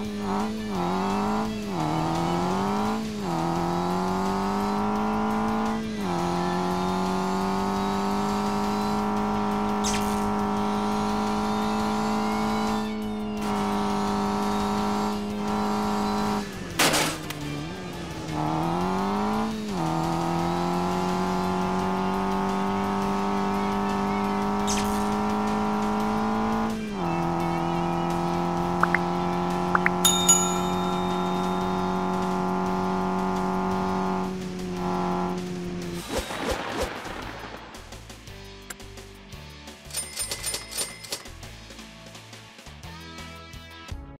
nom nom nom.